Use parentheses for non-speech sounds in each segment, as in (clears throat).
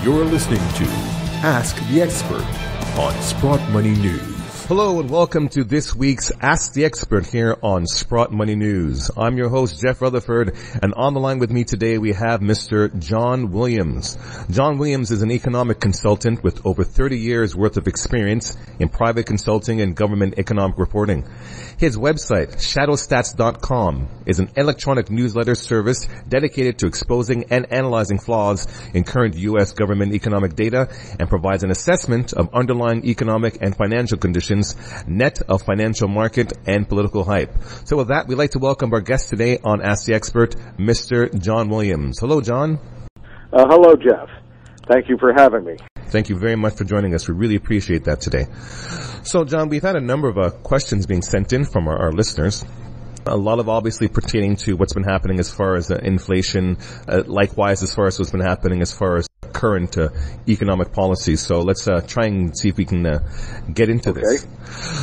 You're listening to Ask the Expert on Sprott Money News. Hello and welcome to this week's Ask the Expert here on Sprott Money News. I'm your host, Jeff Rutherford, and on the line with me today we have Mr. John Williams. John Williams is an economic consultant with over 30 years worth of experience in private consulting and government economic reporting. His website, shadowstats.com, is an electronic newsletter service dedicated to exposing and analyzing flaws in current U.S. government economic data and provides an assessment of underlying economic and financial conditions net of financial market and political hype. So with that, we'd like to welcome our guest today on Ask the Expert, Mr. John Williams. Hello, John. Uh, hello, Jeff. Thank you for having me. Thank you very much for joining us. We really appreciate that today. So, John, we've had a number of uh, questions being sent in from our, our listeners a lot of obviously pertaining to what's been happening as far as uh, inflation, uh, likewise as far as what's been happening as far as current uh, economic policies. So let's uh, try and see if we can uh, get into okay. this.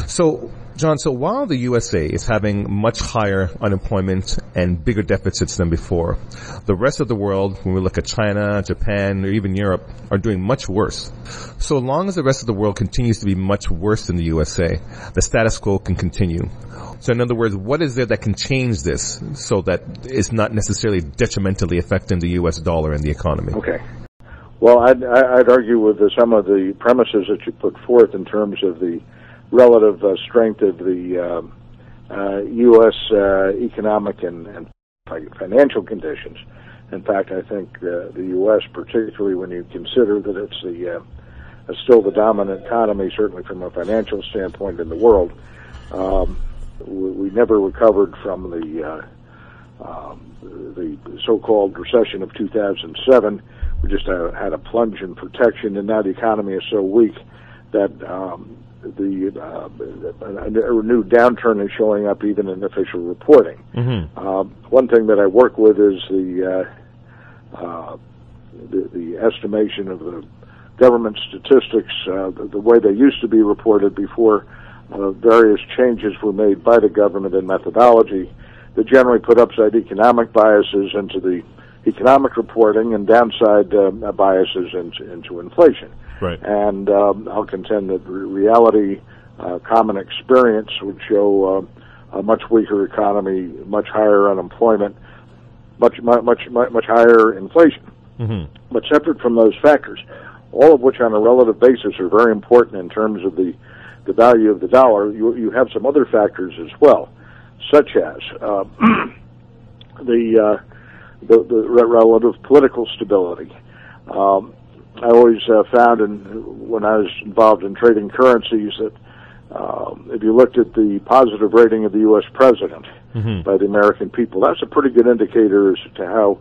So, John, so while the USA is having much higher unemployment and bigger deficits than before, the rest of the world, when we look at China, Japan, or even Europe, are doing much worse. So long as the rest of the world continues to be much worse than the USA, the status quo can continue. So in other words, what is there that can change this so that it's not necessarily detrimentally affecting the U.S. dollar and the economy? Okay. Well, I'd, I'd argue with the, some of the premises that you put forth in terms of the relative uh, strength of the um, uh, U.S. Uh, economic and, and, financial conditions. In fact, I think uh, the U.S., particularly when you consider that it's the uh, still the dominant economy, certainly from a financial standpoint in the world, um, we, we, never recovered from the uh, um, the so-called recession of 2007 we just uh, had a plunge in protection, and now the economy is so weak that um, the uh, a renewed downturn is showing up even in official reporting. Mm-hmm. Uh, one thing that I work with is the, uh, uh, the the, estimation of the government statistics, uh, the, the, way they used to be reported before uh, various changes were made by the government in methodology that generally put upside economic biases into the economic reporting and downside uh, biases into, into inflation. Right. And um, I'll contend that reality, uh, common experience would show uh, a much weaker economy, much higher unemployment, much much much much higher inflation. Mm-hmm. But separate from those factors, all of which on a relative basis are very important in terms of the the value of the dollar, you you have some other factors as well, such as uh, (clears throat) the uh, the, the relative political stability. Um, I always uh, found, in, when I was involved in trading currencies, that um, if you looked at the positive rating of the U.S. president mm-hmm. by the American people, that's a pretty good indicator as to how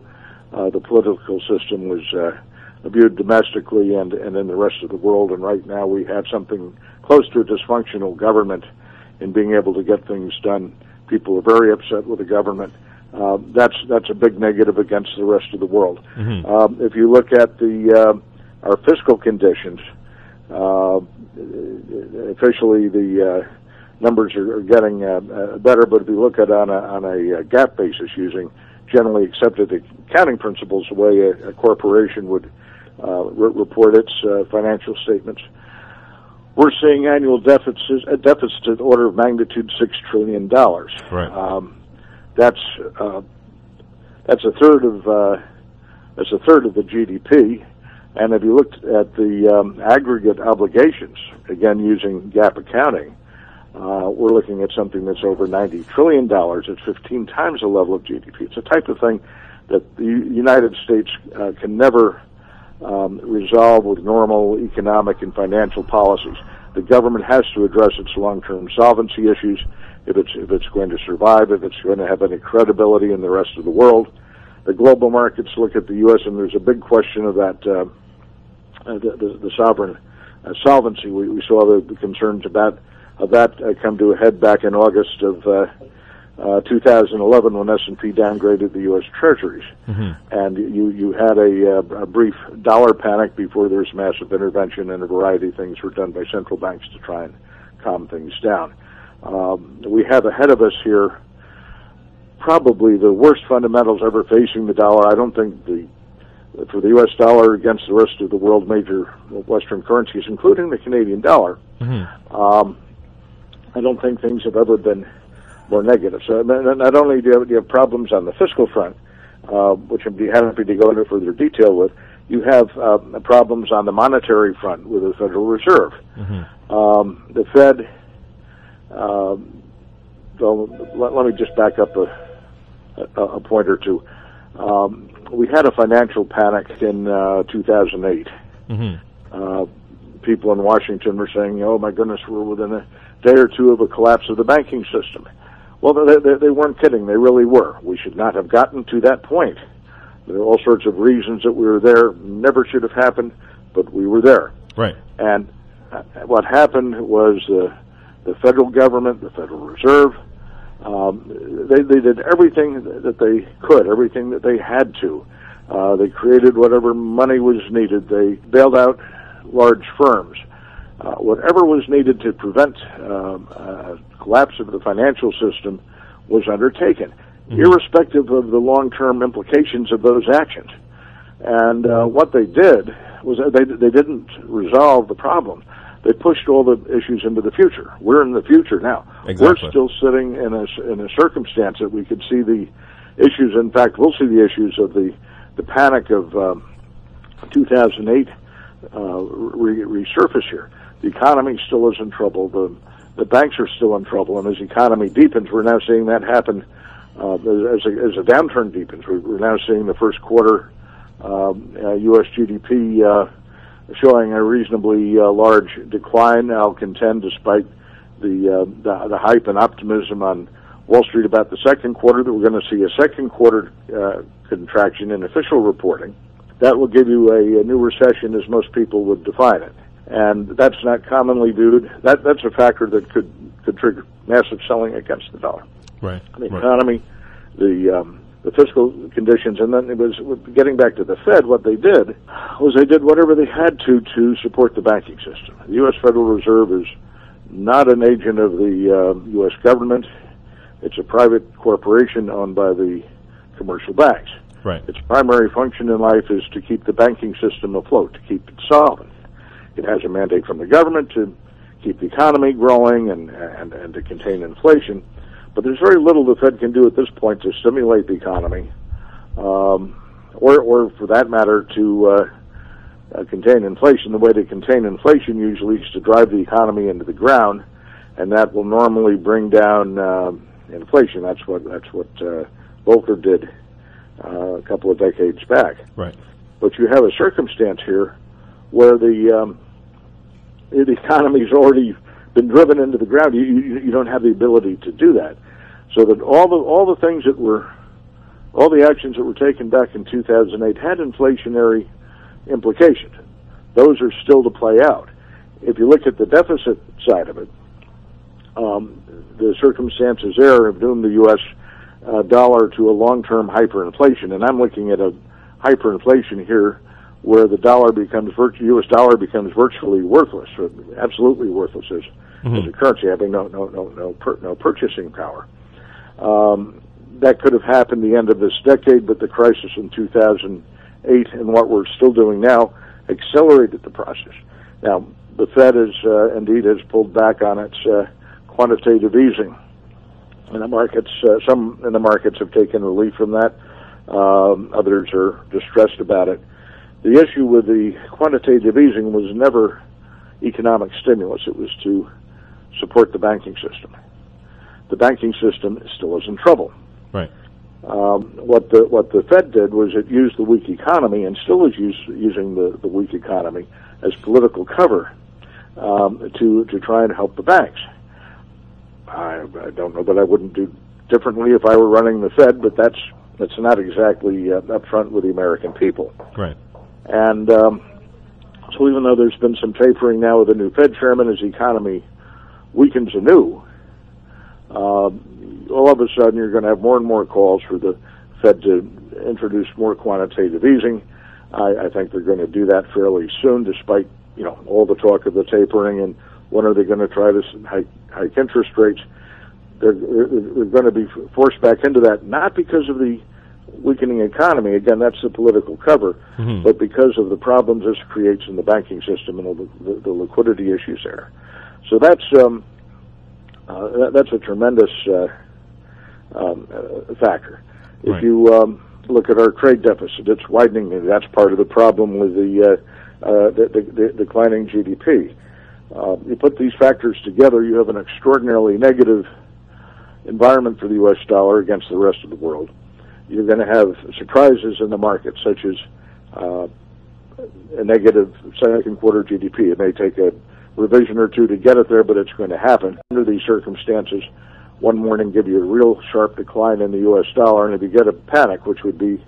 uh, the political system was uh, viewed domestically and, and in the rest of the world. And right now we have something close to a dysfunctional government in being able to get things done. People are very upset with the government uh, that's that's a big negative against the rest of the world. Mm-hmm. Um, if you look at the uh, our fiscal conditions, uh, officially the uh, numbers are, are getting uh, better. But if you look at it on a on a GAAP basis using generally accepted accounting principles, the way a, a corporation would re- report its financial statements, we're seeing annual deficits a deficit order of magnitude six trillion dollars. Right. Um, that's uh, that's a third of uh, that's a third of the GDP. And if you looked at the um, aggregate obligations, again using GAAP accounting, uh, we're looking at something that's over ninety trillion dollars. It's fifteen times the level of GDP. It's a type of thing that the United States uh, can never um, resolve with normal economic and financial policies. The government has to address its long-term solvency issues if it's if it's going to survive, if it's going to have any credibility in the rest of the world. The global markets look at the U.S. and there's a big question of that uh, uh, the, the, the sovereign uh, solvency. We, we saw the, concerns about of that uh, come to a head back in August of uh, uh, 2011 when S&P downgraded the U.S. Treasuries, mm-hmm. and you you had a, uh, a brief dollar panic before there was massive intervention and a variety of things were done by central banks to try and calm things down. Um, we have ahead of us here probably the worst fundamentals ever facing the dollar. I don't think the for the U.S. dollar against the rest of the world major Western currencies, including the Canadian dollar. Mm-hmm. Um, I don't think things have ever been more negative. So not only do you have, you have problems on the fiscal front, uh, which be happy to go into further detail with, you have uh, problems on the monetary front with the Federal Reserve. Mm-hmm. Um, the Fed, um, so let, let, me just back up a, a, a point or two. Um, we had a financial panic in uh, 2008. Mm-hmm. Uh, people in Washington were saying, "Oh my goodness, we're within a day or two of a collapse of the banking system." Well, they, they, they weren't kidding; they really were. We should not have gotten to that point. There are all sorts of reasons that we were there. Never should have happened, but we were there. Right. And uh, what happened was uh, the federal government, the Federal Reserve, um, they, they did everything that they could, everything that they had to. Uh, they created whatever money was needed. They bailed out large firms. Uh, whatever was needed to prevent um, a collapse of the financial system was undertaken, mm-hmm. irrespective of the long-term implications of those actions. And uh, what they did was they they didn't resolve the problem they pushed all the issues into the future. We're in the future now. Exactly. We're still sitting in a in a circumstance that we could see the issues. In fact, we'll see the issues of the the panic of um, 2008 uh, re- resurface here. The economy still is in trouble. The the banks are still in trouble, and as the economy deepens, we're now seeing that happen. Uh, as, a, as a downturn deepens, we're now seeing the first quarter um, uh, U.S. GDP uh, showing a reasonably uh, large decline. I'll contend, despite the, uh, the, the hype and optimism on Wall Street about the second quarter, that we're going to see a second quarter uh, contraction in official reporting. That will give you a, a new recession, as most people would define it, and that's not commonly viewed. That that's a factor that could could trigger massive selling against the dollar. Right. The right. economy, the um, the fiscal conditions, and then it was getting back to the Fed. What they did was they did whatever they had to to support the banking system. The U.S. Federal Reserve is not an agent of the uh, U.S. government. It's a private corporation owned by the commercial banks. Right. Its primary function in life is to keep the banking system afloat, to keep it solvent. It has a mandate from the government to keep the economy growing and, and, and to contain inflation. But there's very little the Fed can do at this point to stimulate the economy, um, or, or for that matter, to uh, uh, contain inflation. The way to contain inflation usually is to drive the economy into the ground, and that will normally bring down uh, inflation. That's what that's what uh, Volcker did uh, a couple of decades back. Right. But you have a circumstance here where the um, the economy's already been driven into the ground. You, you, you don't have the ability to do that. So that all the all the things that were all the actions that were taken back in 2008 had inflationary implications. Those are still to play out. If you look at the deficit side of it, um, the circumstances there have doomed the U.S. Uh, dollar to a long-term hyperinflation, and I'm looking at a hyperinflation here where the dollar becomes virtu- U.S. dollar becomes virtually worthless, absolutely worthless as, mm-hmm. as a currency, having no no no no per, no purchasing power. Um, that could have happened the end of this decade, but the crisis in 2008 and what we're still doing now accelerated the process. Now, the Fed is uh, indeed has pulled back on its uh, quantitative easing, and the markets uh, some in the markets have taken relief from that. Um, others are distressed about it. The issue with the quantitative easing was never economic stimulus; it was to support the banking system the banking system still is in trouble. Right. Um, what the what the Fed did was it used the weak economy and still is use, using the, the weak economy as political cover um, to to try and help the banks. I, I don't know that I wouldn't do differently if I were running the Fed, but that's that's not exactly uh, upfront with the American people. Right. And um, so even though there's been some tapering now with the new Fed chairman as the economy weakens anew, um, all of a sudden you're going to have more and more calls for the Fed to introduce more quantitative easing. I, I think they're going to do that fairly soon, despite you know all the talk of the tapering and when are they going to try to hike, hike interest rates. They're, they're going to be forced back into that, not because of the weakening economy, again, that's the political cover, Mhm. but because of the problems this creates in the banking system and the, the, the liquidity issues there. So that's um, uh, that, that's a tremendous uh, um, uh, factor. If Right. you um, look at our trade deficit, it's widening, and that's part of the problem with the, uh, uh, the, the, the declining GDP. Uh, you put these factors together, you have an extraordinarily negative environment for the U.S. dollar against the rest of the world. You're going to have surprises in the market, such as uh, a negative second quarter GDP. It may take a revision or two to get it there, but it's going to happen. Under these circumstances, one morning give you a real sharp decline in the U.S. dollar, and if you get a panic, which would be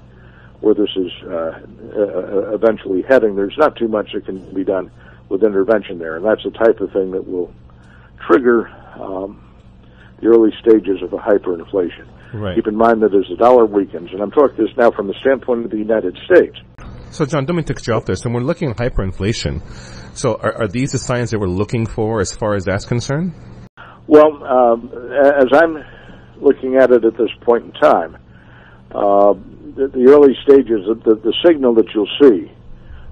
where this is uh, uh, eventually heading, there's not too much that can be done with intervention there, and that's the type of thing that will trigger um, the early stages of a hyperinflation. Right. Keep in mind that as the dollar weakens, and I'm talking this now from the standpoint of the United States, So, John, don't mean to cut you off there. So, we're looking at hyperinflation, so are, are these the signs that we're looking for as far as that's concerned? Well, um, as I'm looking at it at this point in time, uh, the, the early stages, the, the signal that you'll see,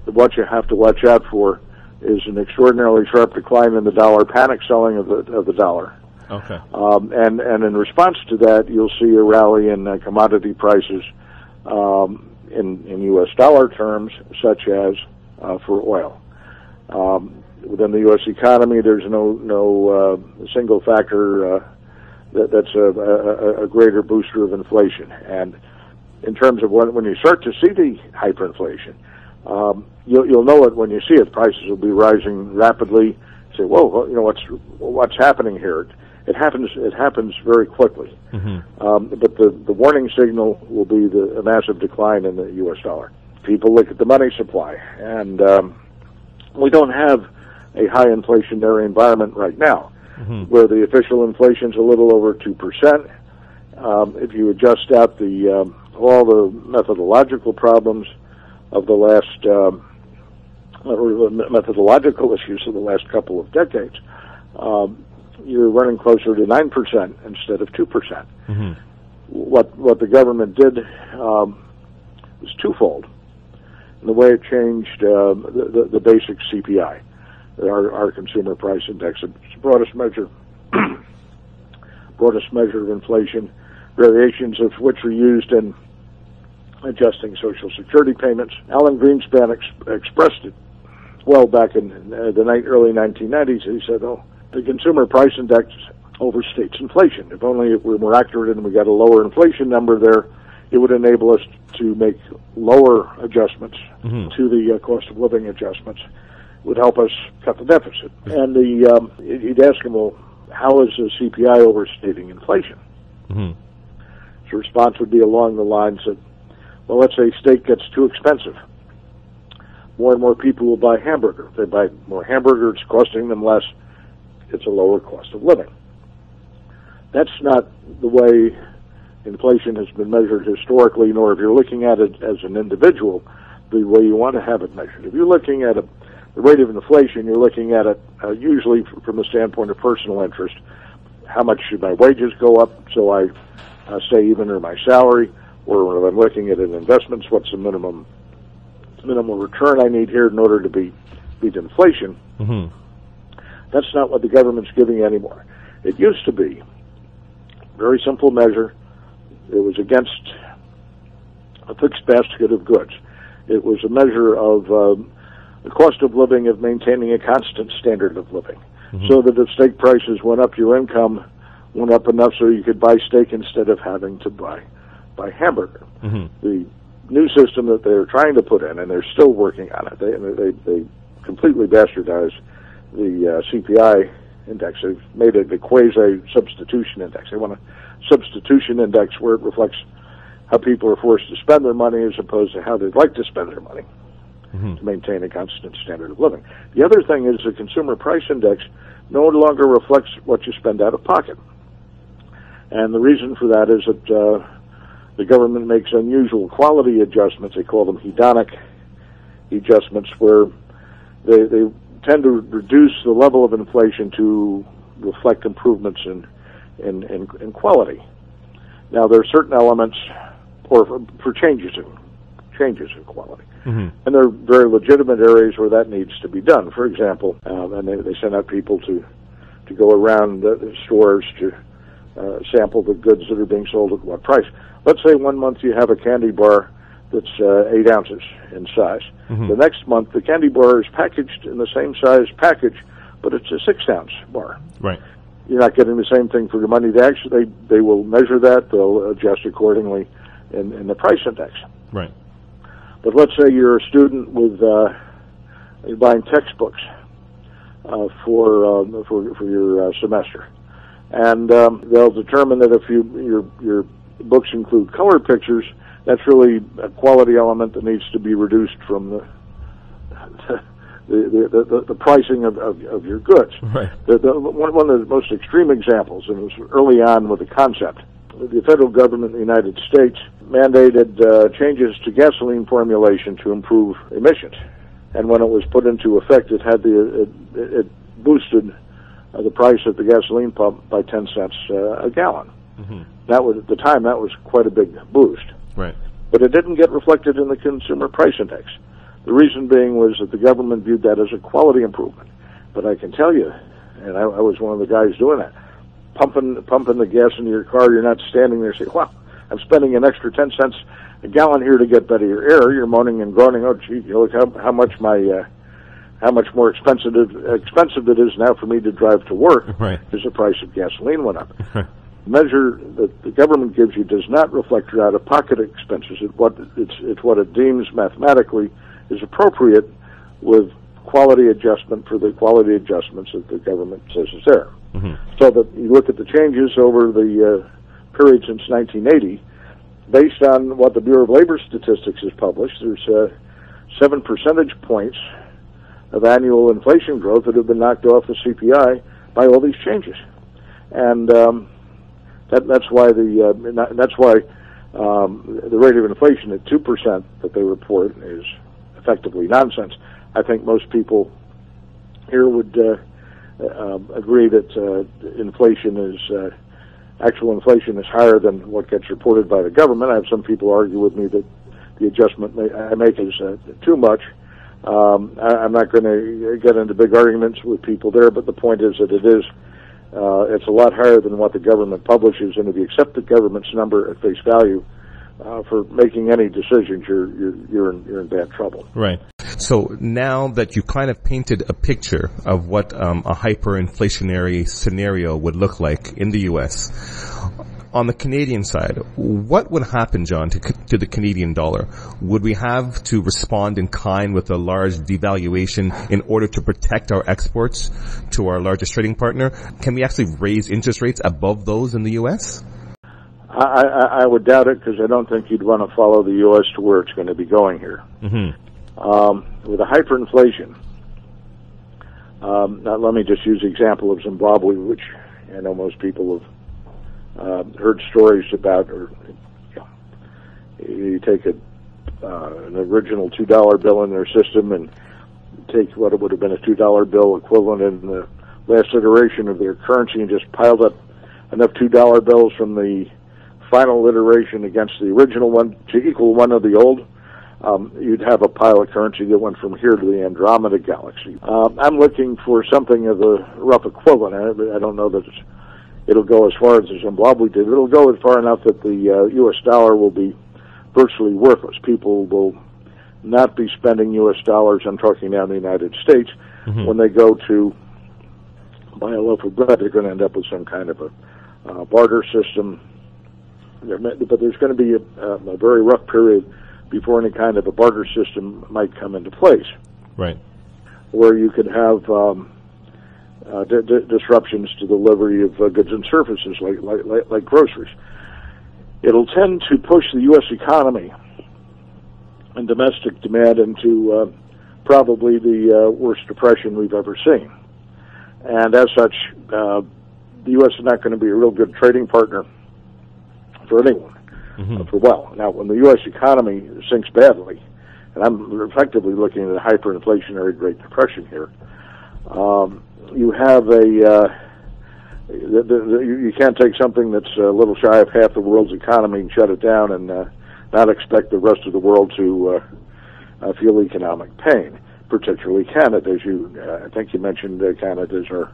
that what you have to watch out for, is an extraordinarily sharp decline in the dollar, panic selling of the of the dollar, Okay. um, and and in response to that, you'll see a rally in uh, commodity prices um, in in U.S. dollar terms, such as uh, for oil. Um, within the U.S. economy, there's no no uh, single factor uh, that, that's a, a, a greater booster of inflation. And in terms of when when you start to see the hyperinflation, um, you'll you'll know it when you see it. Prices will be rising rapidly. Say, whoa, you know what's what's happening here? It happens. It happens very quickly. Mm-hmm. Um, but the, the warning signal will be the a massive decline in the U.S. dollar. People look at the money supply, and um, we don't have a high inflationary environment right now, Mm-hmm. where the official inflation's a little over two percent. Um, if you adjust out the um, all the methodological problems of the last um, methodological issues of the last couple of decades, um, you're running closer to nine percent instead of two percent Mm-hmm. what what the government did um, was twofold. In the way it changed uh, the, the the basic CPI, our our consumer price index, the broadest measure (clears throat) broadest measure of inflation, variations of which are used in adjusting Social Security payments. Alan Greenspan ex- expressed it well back in uh, the night, early 1990s. He said, "Oh, the consumer price index overstates inflation. If only it were more accurate and we got a lower inflation number there, it would enable us to make lower adjustments Mhm. to the uh, cost of living adjustments. Would help us cut the deficit." And the um, he'd ask him, "Well, how is the CPI overstating inflation?" Mm-hmm. His response would be along the lines of, well, let's say steak gets too expensive. More and more people will buy hamburger. If they buy more hamburger, it's costing them less. It's a lower cost of living. That's not the way inflation has been measured historically, nor if you're looking at it as an individual, the way you want to have it measured. If you're looking at a, the rate of inflation, you're looking at it uh, usually from the standpoint of personal interest. How much should my wages go up so I uh, stay even or my salary? Or when I'm looking at an investments, what's the minimum minimum return I need here in order to be beat inflation? Mm-hmm. That's not what the government's giving anymore. It used to be very simple measure. It was against a fixed basket of goods. It was a measure of um, the cost of living of maintaining a constant standard of living. So that if steak prices went up, your income went up enough so you could buy steak instead of having to buy buy hamburger. Mm-hmm. The new system that they're trying to put in, and they're still working on it. They they, they completely bastardized the uh, CPI index. They've made it a quasi substitution index. They want a substitution index where it reflects how people are forced to spend their money as opposed to how they'd like to spend their money Mhm. to maintain a constant standard of living. The other thing is the consumer price index no longer reflects what you spend out of pocket. And the reason for that is that uh, the government makes unusual quality adjustments. They call them hedonic adjustments, where they, they tend to reduce the level of inflation to reflect improvements in, in, in, in quality. Now, there are certain elements or for, for changes in changes in quality. Mm-hmm. And there are very legitimate areas where that needs to be done. For example, um, and they, they send out people to to go around the stores to uh, sample the goods that are being sold at what price. Let's say one month you have a candy bar that's uh, eight ounces in size. Mm-hmm. The next month, the candy bar is packaged in the same size package, but it's a six ounce bar. Right. You're not getting the same thing for your money. They actually they they will measure that. They'll adjust accordingly in, in the price index. Right. But let's say you're a student with uh, you're buying textbooks uh, for uh, for for your uh, semester, and um, they'll determine that if you your your books include color pictures, that's really a quality element that needs to be reduced from the the, the, the, the pricing of, of, of your goods. Right. The, the, one, one of the most extreme examples, and it was early on with the concept, the federal government in the United States mandated uh, changes to gasoline formulation to improve emissions. And when it was put into effect, it had the it, it boosted uh, the price at the gasoline pump by 10 cents uh, a gallon. Mm-hmm. That was at the time that was quite a big boost. Right. But it didn't get reflected in the consumer price index. The reason being was that the government viewed that as a quality improvement. But I can tell you, and I, I was one of the guys doing that, pumping pumping the gas into your car, you're not standing there saying, "Wow, I'm spending an extra ten cents a gallon here to get better air." You're moaning and groaning, "Oh, gee, you look how, how much my uh, how much more expensive expensive it is now for me to drive to work right. because the price of gasoline went up." Measure that the government gives you does not reflect your out-of-pocket expenses. It what it's it's what it deems mathematically is appropriate with quality adjustment for the quality adjustments that the government says is there. Mm-hmm. So that you look at the changes over the uh, period since 1980, based on what the Bureau of Labor Statistics has published, there's uh, seven percentage points of annual inflation growth that have been knocked off the CPI by all these changes, and um, that, that's why the uh, that's why um, the rate of inflation at two percent that they report is effectively nonsense. I think most people here would uh, uh, agree that uh, inflation is uh, actual inflation is higher than what gets reported by the government. I have some people argue with me that the adjustment I make is uh, too much. Um, I, I'm not going to get into big arguments with people there, but the point is that it is uh, it's a lot higher than what the government publishes, and if you accept the government's number at face value, uh, for making any decisions, you're you're you're in, you're in bad trouble. Right. So now that you've kind of painted a picture of what um, a hyperinflationary scenario would look like in the U.S. On the Canadian side, what would happen, John, to, to the Canadian dollar? Would we have to respond in kind with a large devaluation in order to protect our exports to our largest trading partner? Can we actually raise interest rates above those in the U.S.? I, I, I would doubt it because I don't think you'd want to follow the U.S. to where it's going to be going here. Mm-hmm. Um, with a hyperinflation, um, now let me just use the example of Zimbabwe, which I know most people have uh, heard stories about. Or you, take a uh, an original two dollar bill in their system and take what would have been a two dollar bill equivalent in the last iteration of their currency and just piled up enough two dollar bills from the final iteration against the original one to equal one of the old, um, you'd have a pile of currency that went from here to the Andromeda galaxy. Um, I'm looking for something of a rough equivalent. I, I don't know that it'll go as far as the Zimbabwe did. It'll go as far enough that the uh, U.S. dollar will be virtually worthless. People will not be spending U.S. dollars. I'm talking now in the United States. Mm-hmm. When they go to buy a loaf of bread, they're going to end up with some kind of a uh, barter system but there's going to be a, a very rough period before any kind of a barter system might come into place. Right. Where you could have um, uh, d- d- disruptions to the delivery of uh, goods and services, like, like, like like groceries. It'll tend to push the U.S. economy and domestic demand into uh, probably the uh, worst depression we've ever seen. And as such, uh, the U.S. is not going to be a real good trading partner for anyone mm-hmm. for well. Now, when the U.S. economy sinks badly, and I'm effectively looking at a hyperinflationary Great Depression here, um, you have a uh, the, the, the, you can't take something that's a little shy of half the world's economy and shut it down and uh, not expect the rest of the world to uh, uh, feel economic pain, particularly Canada. As you, uh, I think you mentioned, uh, Canada is our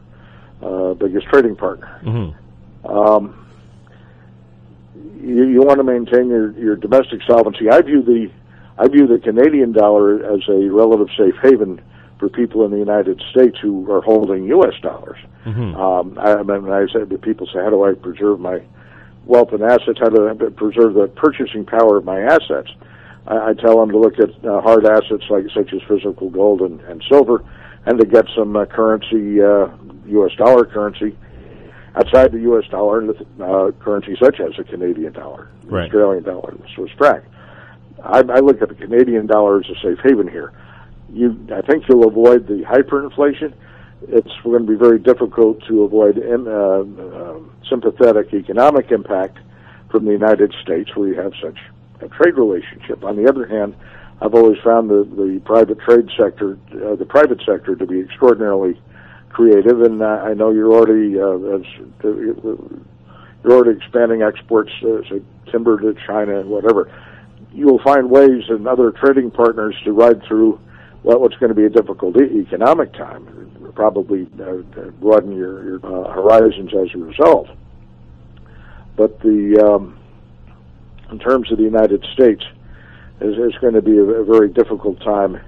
uh, biggest trading partner. Mm-hmm. Um, you, you want to maintain your, your domestic solvency. I view the I view the Canadian dollar as a relative safe haven for people in the United States who are holding U.S. dollars. Mm-hmm. Um, I, I mean, I said to people say, how do I preserve my wealth and assets? How do I preserve the purchasing power of my assets? I, I tell them to look at uh, hard assets like such as physical gold and, and silver, and to get some uh, currency, uh, U.S. dollar currency, outside the U.S. dollar, uh, currency such as the Canadian dollar, right. Australian dollar, the Swiss franc. I, I look at the Canadian dollar as a safe haven here. You, I think you'll avoid the hyperinflation. It's going to be very difficult to avoid in, uh, uh, sympathetic economic impact from the United States, where you have such a trade relationship. On the other hand, I've always found the, the private trade sector, uh, the private sector, to be extraordinarily creative, and uh, I know you're already uh, as, you're already expanding exports, uh, say timber to China and whatever. You will find ways and other trading partners to ride through what, what's going to be a difficult e- economic time. Probably uh, broaden your, your uh, horizons as a result. But the um, in terms of the United States, is, is going to be a, a very difficult time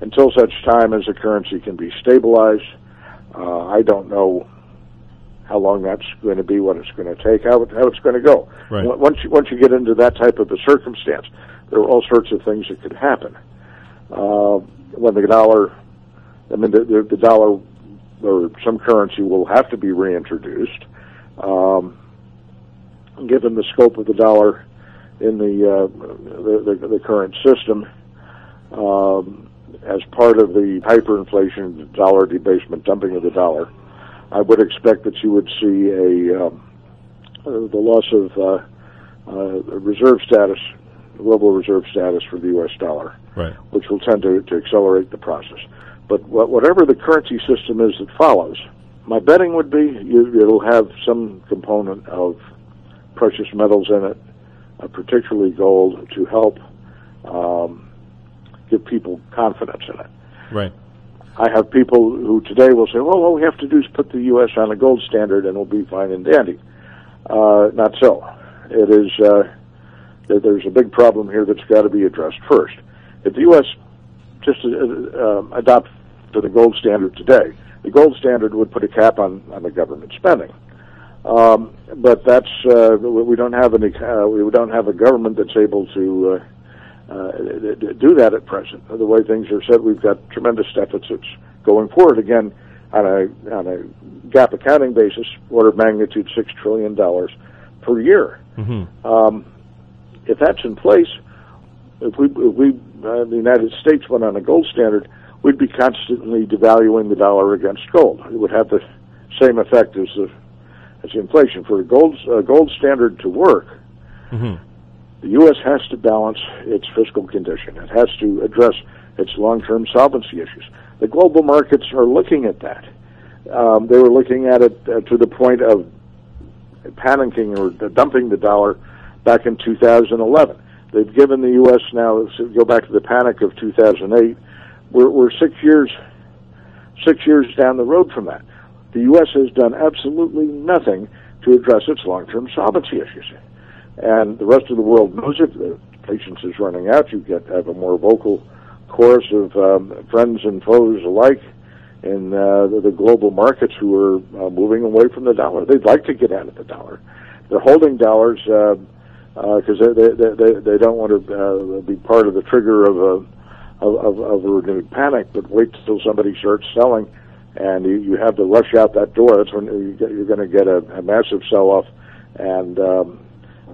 until such time as the currency can be stabilized uh, I don't know how long that's going to be, what it's going to take, how, it, how it's going to go. Right. Once you, once you get into that type of a circumstance, there are all sorts of things that could happen. Uh, when the dollar, I mean, the, the, the dollar or some currency will have to be reintroduced. Um, given the scope of the dollar in the uh, the, the, the current system, um, as part of the hyperinflation, dollar debasement, dumping of the dollar, I would expect that you would see a um, uh, the loss of uh, uh, reserve status, global reserve status for the U.S. dollar, right. which will tend to, to accelerate the process. But wh- whatever the currency system is that follows, my betting would be you, it'll have some component of precious metals in it, uh, particularly gold, to help um, give people confidence in it. Right. I have people who today will say, well, all we have to do is put the U.S. on a gold standard and we'll be fine and dandy. Uh, not so. It is, uh, there's a big problem here that's got to be addressed first. If the U.S. just uh, uh, adopt to the gold standard today, the gold standard would put a cap on, on the government spending. Um, but that's, uh, we don't have any, uh, we don't have a government that's able to, uh, uh, do that at present. The way things are set, we've got tremendous deficits going forward. Again, on a on a GAAP accounting basis, order of magnitude six trillion dollars per year. Mm-hmm. Um, if that's in place, if we if we uh, the United States went on a gold standard, we'd be constantly devaluing the dollar against gold. It would have the same effect as the as the inflation. For a gold uh, gold standard to work, Mm-hmm. the U.S. has to balance its fiscal condition. It has to address its long-term solvency issues. The global markets are looking at that. Um, they were looking at it uh, to the point of panicking or dumping the dollar back in 2011. They've given the U.S. now, go back to the panic of 2008, we're, we're six years, six years down the road from that. The U.S. has done absolutely nothing to address its long-term solvency issues and the rest of the world knows it. The patience is running out. You get have a more vocal chorus of um, friends and foes alike in uh, the, the global markets who are uh, moving away from the dollar. They'd like to get out of the dollar. They're holding dollars because uh, they, they they they don't want to uh, be part of the trigger of a of, of a renewed panic. But wait till somebody starts selling, and you, you have to rush out that door. That's when you get, you're going to get a, a massive sell-off, and um,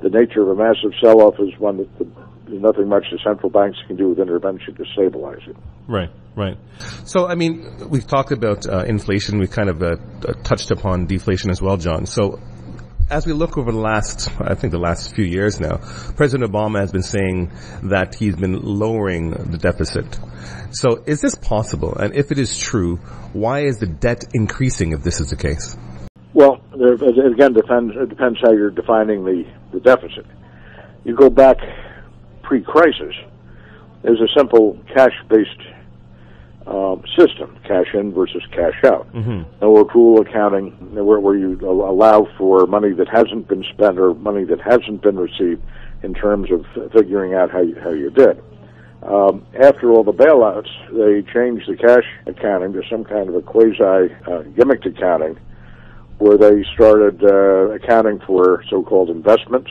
the nature of a massive sell-off is one that the, there's nothing much the central banks can do with intervention to stabilize it. Right, right. So, I mean, we've talked about uh, inflation. We've kind of uh, touched upon deflation as well, John. So, as we look over the last, I think the last few years now, President Obama has been saying that he's been lowering the deficit. So, is this possible? And if it is true, why is the debt increasing if this is the case? Well, there, again depends. It depends how you're defining the, the deficit. You go back pre-crisis there's a simple cash-based uh, system, cash in versus cash out. Mm-hmm. No accrual accounting, where, where you allow for money that hasn't been spent or money that hasn't been received in terms of figuring out how you, how you did. Um, after all the bailouts, they changed the cash accounting to some kind of a quasi uh, gimmicked accounting, where they started uh, accounting for so-called investments,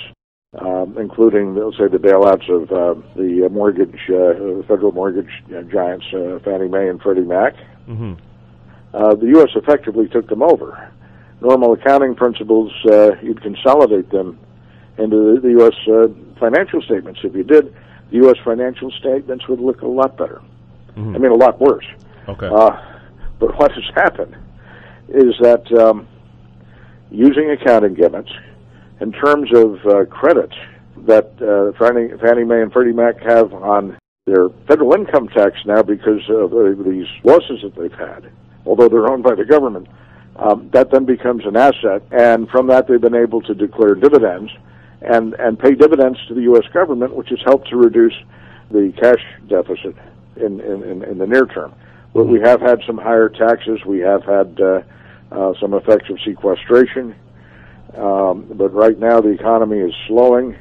um, including, let's say, the bailouts of uh, the mortgage, uh, federal mortgage giants, uh, Fannie Mae and Freddie Mac. Mm-hmm. Uh, the U.S. effectively took them over. Normal accounting principles, uh, you'd consolidate them into the, the U.S. Uh, financial statements. If you did, the U.S. financial statements would look a lot better. Mm-hmm. I mean, a lot worse. Okay. but what has happened is that um, using accounting gimmicks, in terms of uh, credit that uh, Fannie, Fannie Mae and Freddie Mac have on their federal income tax now because of uh, these losses that they've had, although they're owned by the government, um, that then becomes an asset, and from that they've been able to declare dividends and and pay dividends to the U.S. government, which has helped to reduce the cash deficit in in, in the near term. But we have had some higher taxes. We have had uh, uh, some effects of sequestration. Um, but right now the economy is slowing.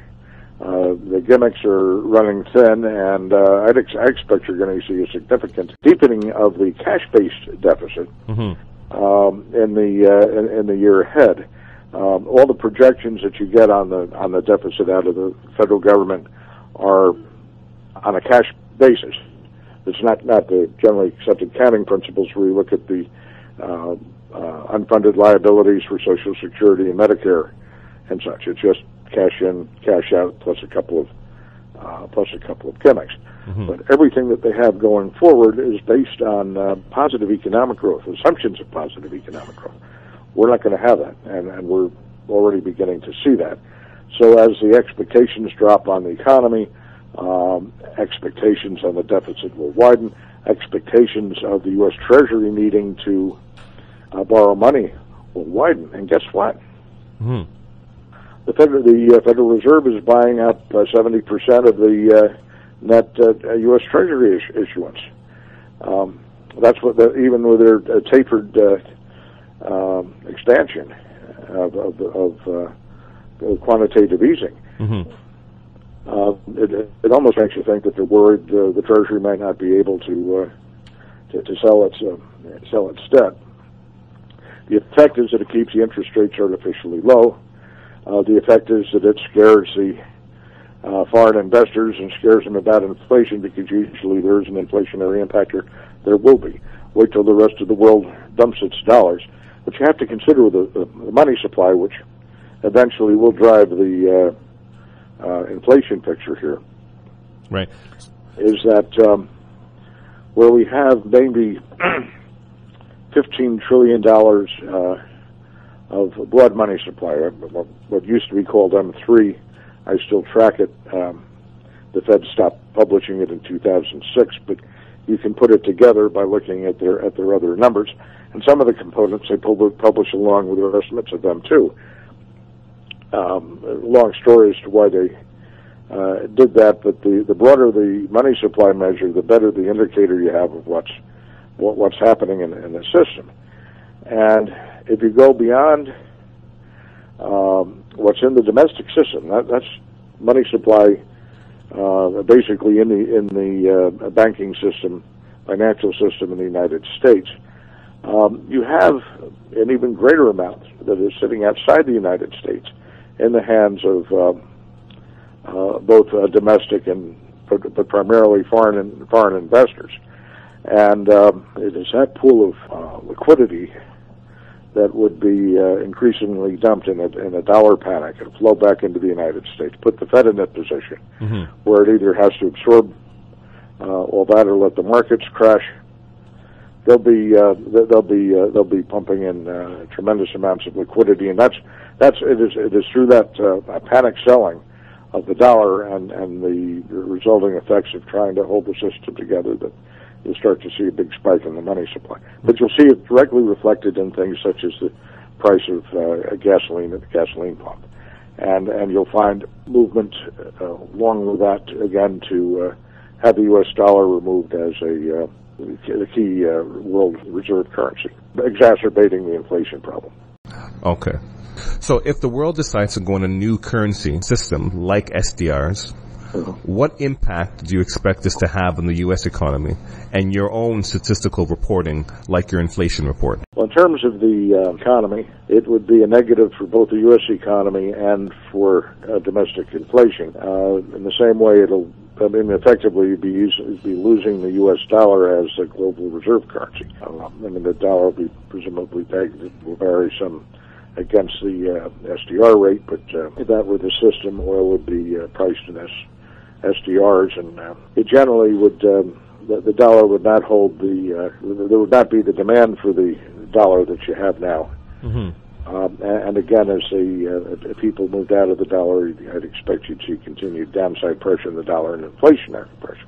Uh, the gimmicks are running thin, and uh, I'd ex- I expect you're going to see a significant deepening of the cash-based deficit mm-hmm. um, in the uh, in, in the year ahead. Um, all the projections that you get on the on the deficit out of the federal government are on a cash basis. It's not not the generally accepted accounting principles where you look at the uh, unfunded liabilities for Social Security and Medicare and such. It's just cash in, cash out, plus a couple of uh, plus a couple of gimmicks. Mm-hmm. But everything that they have going forward is based on uh, positive economic growth, assumptions of positive economic growth. We're not going to have that, and, and we're already beginning to see that. So as the expectations drop on the economy, um, expectations on the deficit will widen. Expectations of the U.S. Treasury needing to uh, borrow money will widen. And guess what? Mm-hmm. The Federal, the uh, Federal Reserve is buying up uh, seventy percent of the uh, net U.S. uh, Treasury is- issuance. Um, that's what the, even with their uh, tapered uh, um, expansion of, of, of quantitative easing. Mm-hmm. Uh, it, it almost makes you think that they're worried uh, the Treasury might not be able to uh, to, to sell its uh, sell its debt. The effect is that it keeps the interest rates artificially low. Uh, the effect is that it scares the uh, foreign investors and scares them about inflation because usually there is an inflationary impact or there will be. Wait till the rest of the world dumps its dollars. But you have to consider the, the money supply, which eventually will drive the uh, uh, inflation picture here. Right. Is that um, where we have maybe (clears throat) fifteen trillion dollars uh, of broad money supply, what used to be called M3. I still track it. Um, the Fed stopped publishing it in 2006, but you can put it together by looking at their at their other numbers, and some of the components they publish along with their estimates of them too. Um, long story as to why they uh, did that, but the the broader the money supply measure, the better the indicator you have of what's what, what's happening in, in the system. And if you go beyond um, what's in the domestic system, that, that's money supply, uh, basically in the in the uh, banking system, financial system in the United States. Um, you have an even greater amount that is sitting outside the United States in the hands of um, uh, both uh, domestic and but, but primarily foreign and foreign investors. And um, it is that pool of uh, liquidity that would be uh, increasingly dumped in a, in a dollar panic and flow back into the United States, put the Fed in that position mm-hmm. where it either has to absorb uh, all that or let the markets crash. They'll be uh, they'll be uh, they'll be pumping in uh, tremendous amounts of liquidity, and that's that's it is it is through that uh, panic selling of the dollar and and the resulting effects of trying to hold the system together that you'll start to see a big spike in the money supply. But you'll see it directly reflected in things such as the price of uh, gasoline at the gasoline pump. and and you'll find movement uh, along with that again to uh, have the U.S. dollar removed as a uh, key uh, world reserve currency, exacerbating the inflation problem. Okay. So if the world decides to go on a new currency system like SDRs, what impact do you expect this to have on the U.S. economy and your own statistical reporting, like your inflation report? Well, in terms of the uh, economy, it would be a negative for both the U.S. economy and for uh, domestic inflation. Uh, in the same way, it'll I mean, effectively, you'd be, using, be losing the U.S. dollar as a global reserve currency. Uh, I mean, the dollar will be presumably pegged, will vary some against the uh, SDR rate, but uh, if that were the system, oil would be uh, priced in S- SDRs, and uh, it generally would um, the, the dollar would not hold the uh, there would not be the demand for the dollar that you have now. Mm-hmm. Um, and, and again, as the uh, people moved out of the dollar, I'd expect you'd see continued downside pressure in the dollar and inflationary pressures.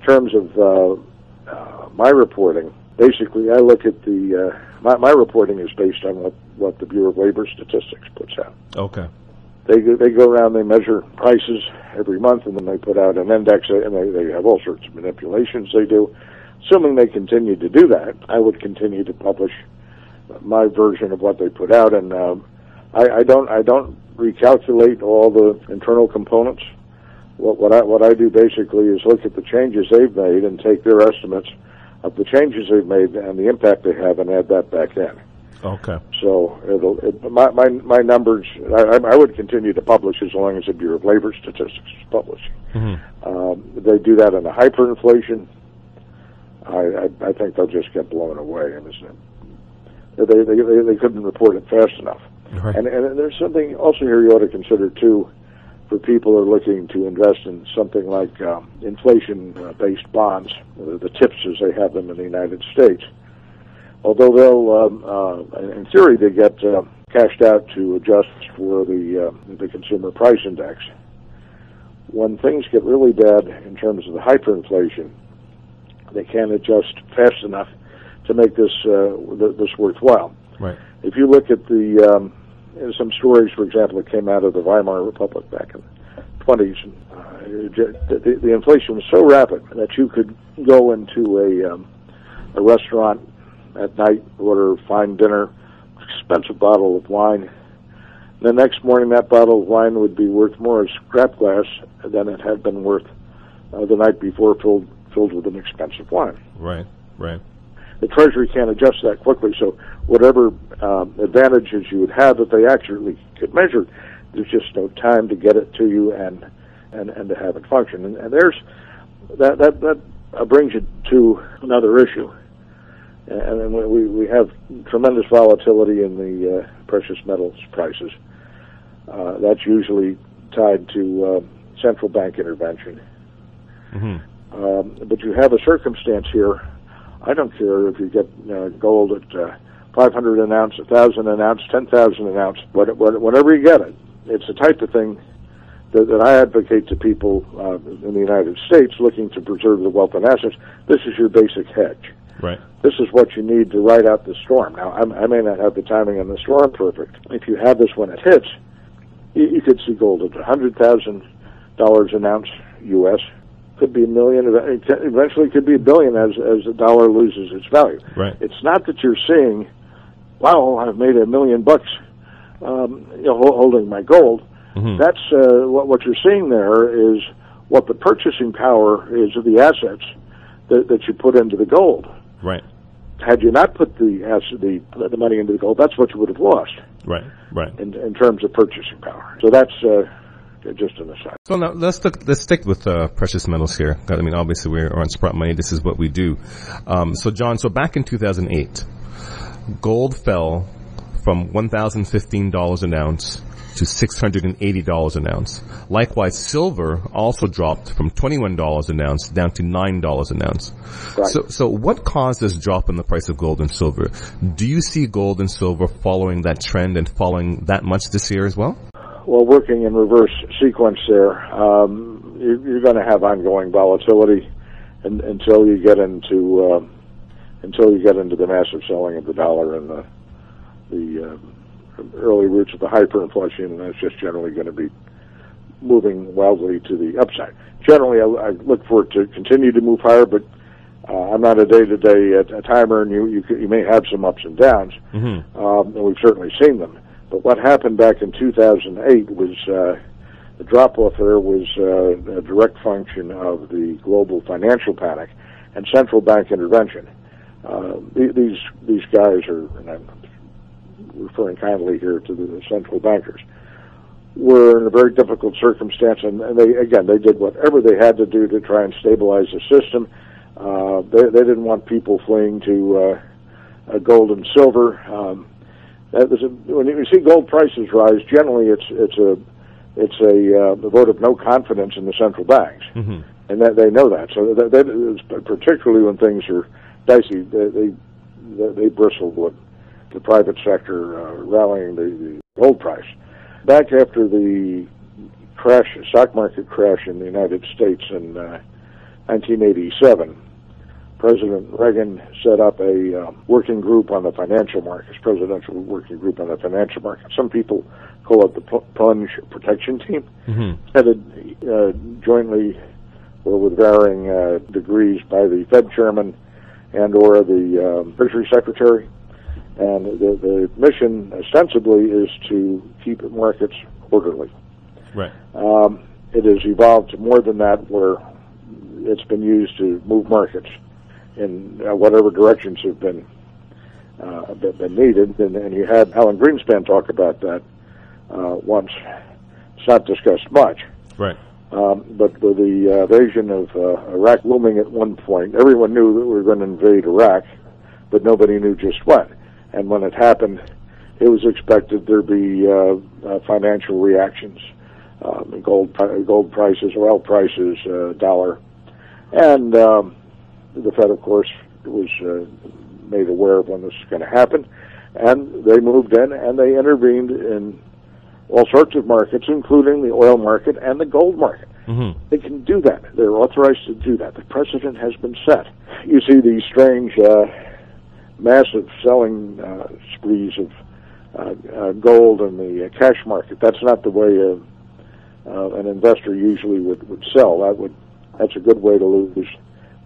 In terms of uh, uh, my reporting, basically, I look at the uh, my, my reporting is based on what what the Bureau of Labor Statistics puts out. Okay. They go, they go around, they measure prices every month, and then they put out an index, and they, they have all sorts of manipulations they do. Assuming they continue to do that, I would continue to publish my version of what they put out, and um, I, I don't I don't recalculate all the internal components. What, what I what I do basically is look at the changes they've made and take their estimates of the changes they've made and the impact they have, and add that back in. Okay. So it'll it, my my my numbers. I, I would continue to publish as long as the Bureau of Labor Statistics is publishing. Mm-hmm. Um, they do that in a hyperinflation. I, I I think they'll just get blown away. I mean, they they they, they couldn't report it fast enough. Right. And and there's something also here you ought to consider too, for people who are looking to invest in something like um, inflation-based bonds, the TIPS as they have them in the United States. Although they'll, um, uh, in theory, they get uh, cashed out to adjust for the uh, the consumer price index. When things get really bad in terms of the hyperinflation, they can't adjust fast enough to make this uh, this worthwhile. Right. If you look at the um, some stories, for example, that came out of the Weimar Republic back in the 20s, uh, the, the inflation was so rapid that you could go into a um, a restaurant at night, order a fine dinner, expensive bottle of wine. The next morning, that bottle of wine would be worth more as scrap glass than it had been worth uh, the night before, filled filled with an expensive wine. Right. Right the Treasury can't adjust that quickly. So whatever um, advantages you would have if they accurately could measure, there's just no time to get it to you and and, and to have it function. And, and there's that that that brings you to another issue. And then we we have tremendous volatility in the uh, precious metals prices. Uh, that's usually tied to uh, central bank intervention. Mm-hmm. Um, but you have a circumstance here I don't care if you get uh, gold at uh, 500 an ounce, 1,000 an ounce, 10,000 an ounce, what, what, whatever you get it. It's the type of thing that, that I advocate to people uh, in the United States looking to preserve the wealth and assets. This is your basic hedge. Right. This is what you need to ride out the storm. Now, I'm, I may not have the timing on the storm perfect. If you have this when it hits, you, you could see gold at $100,000 an ounce U.S could be a million. Eventually, could be a billion as as the dollar loses its value. Right. It's not that you're seeing, wow, I've made a million bucks, um, you know, holding my gold. Mm-hmm. That's uh, what what you're seeing there is what the purchasing power is of the assets that, that you put into the gold. Right. Had you not put the asset, the the money into the gold, that's what you would have lost. Right. Right. In in terms of purchasing power. So that's. Uh, just an aside. So now let's look, let's stick with uh, precious metals here. I mean, obviously we're on Sprott Money. This is what we do. Um, so John, so back in 2008, gold fell from $1,015 an ounce to $680 an ounce. Likewise, silver also dropped from $21 an ounce down to $9 an ounce. Right. So, so what caused this drop in the price of gold and silver? Do you see gold and silver following that trend and falling that much this year as well? Well, working in reverse sequence there, um, you're, you're going to have ongoing volatility in, until you get into uh, until you get into the massive selling of the dollar and the the uh, early roots of the hyperinflation, and that's just generally going to be moving wildly to the upside. Generally, I, I look for it to continue to move higher, but uh, I'm not a day-to-day uh, timer, and you, you you may have some ups and downs, Mm-hmm. um, and we've certainly seen them. But what happened back in 2008 was uh, the drop-off there was uh, a direct function of the global financial panic and central bank intervention. Uh, these these guys are, and I'm referring kindly here to the central bankers, were in a very difficult circumstance, and, they again they did whatever they had to do to try and stabilize the system. Uh, they, they didn't want people fleeing to uh, gold and silver. Um, that was a, when you see gold prices rise, generally it's it's a it's a, uh, a vote of no confidence in the central banks, Mm-hmm. and that they know that. So that, that is particularly when things are dicey, they they, they, bristle with the private sector uh, rallying the, the gold price. Back after the crash, stock market crash in the United States in uh, 1987, President Reagan set up a um, working group on the financial markets, presidential working group on the financial markets. Some people call it the pl- plunge protection team, Mm-hmm. headed uh, jointly or with varying uh, degrees by the Fed chairman and or the um, Treasury Secretary. And the, the mission ostensibly is to keep markets orderly. Right. Um, it has evolved to more than that, where it's been used to move markets in uh, whatever directions have been uh, been, needed. And, and you had Alan Greenspan talk about that uh, once. It's not discussed much. Right. Um, but with the uh, invasion of uh, Iraq looming at one point, everyone knew that we were going to invade Iraq, but nobody knew just when. And when it happened, it was expected there'd be uh, uh, financial reactions, um, gold gold prices, oil prices, uh, dollar, and um, the Fed, of course, was uh, made aware of when this was going to happen, and they moved in and they intervened in all sorts of markets, including the oil market and the gold market. Mm-hmm. They can do that. They're authorized to do that. The precedent has been set. You see these strange, uh, massive selling uh, sprees of uh, uh, gold in the uh, cash market. That's not the way uh, uh, an investor usually would, would sell. That would that's a good way to lose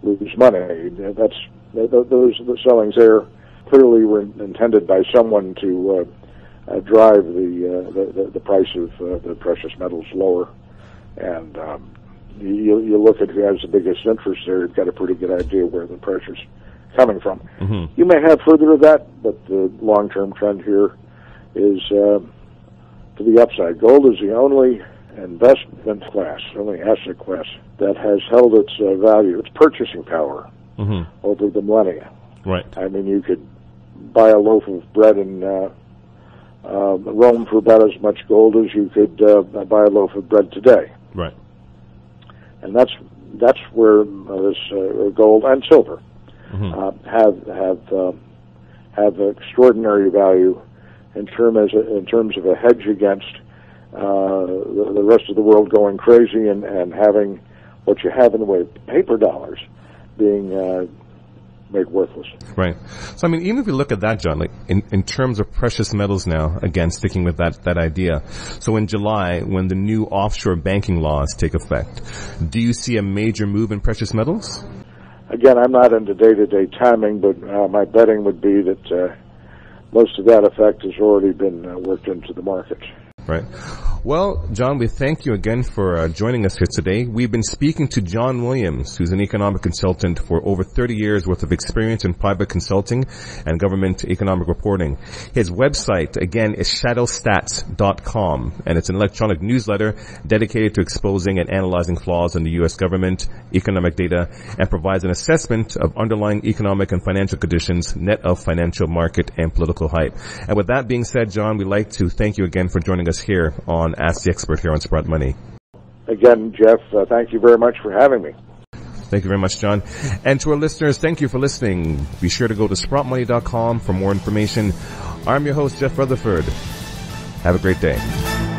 lose money. That's th- th- those the sellings there clearly were intended by someone to uh, uh, drive the, uh, the the price of uh, the precious metals lower. And um, you you look at who has the biggest interest there. You've got a pretty good idea where the pressure's coming from. Mm-hmm. You may have further of that, but the long-term trend here is uh, to the upside. Gold is the only investment class, only asset class that has held its uh, value, its purchasing power Mm-hmm. over the millennia. Right. I mean, you could buy a loaf of bread in uh, uh, Rome for about as much gold as you could uh, buy a loaf of bread today, Right. and that's that's where uh, this uh, gold and silver Mm-hmm. uh, have have uh, have extraordinary value in term as a, in terms of a hedge against the, the rest of the world going crazy and, and having what you have in the way of paper dollars being uh, made worthless. Right. So I mean, even if we look at that, John, like in, in terms of precious metals now, again, sticking with that, that idea. So in July, when the new offshore banking laws take effect, do you see a major move in precious metals? Again, I'm not into day-to-day timing, but uh, my betting would be that uh, most of that effect has already been uh, worked into the market. Right. Well, John, we thank you again for uh, joining us here today. We've been speaking to John Williams, who's an economic consultant for over 30 years worth of experience in private consulting and government economic reporting. His website, again, is shadowstats.com, and it's an electronic newsletter dedicated to exposing and analyzing flaws in the U.S. government, economic data, and provides an assessment of underlying economic and financial conditions, net of financial market and political hype. And with that being said, John, we'd like to thank you again for joining us here on Ask the Expert here on Sprott Money. Again, Jeff, uh, thank you very much for having me. Thank you very much, John. And to our listeners, thank you for listening. Be sure to go to sprottmoney.com for more information. I'm your host, Jeff Rutherford. Have a great day.